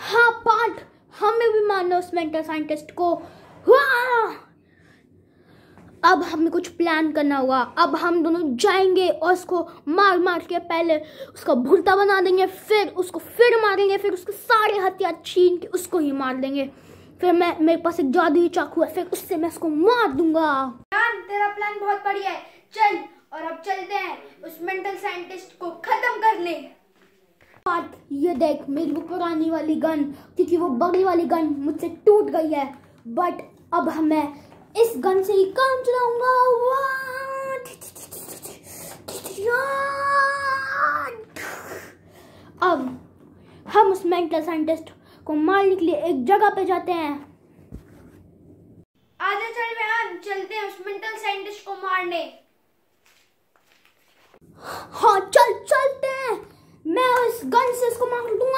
हाँ पार्ट। हमें भी मारना उस मेंटल साइंटिस्ट को! अब हमें कुछ प्लान करना होगा। अब हम दोनों जाएँगे और उसको मार मार के पहले उसका भुलता बना देंगे, फिर उसको फिर मारेंगे, फिर उसके सारे हथियार छीन के उसको ही मार देंगे। फिर मैं, मेरे पास एक जादुई चाकू है, फिर उससे मैं उसको मार दूँगा। तेरा प्लान बहुत बढ़िया है। चल, और अब चलते हैं उस मेंटल साइंटिस्ट को खत्म करने बात ये देख, मेरी वो पुरानी वाली गन, क्योंकि वो बड़ी वाली गन मुझसे टूट गई है। बट अब मैं इस गन से ही काम चलाऊँगा। अब हम उस मेंटल साइंटिस्ट को मारने के लिए एक जगह पे जाते हैं। आजा चल बयान चलते हैं उस मेंटल साइंटिस्ट को मारने। हाँ चल चलते हैं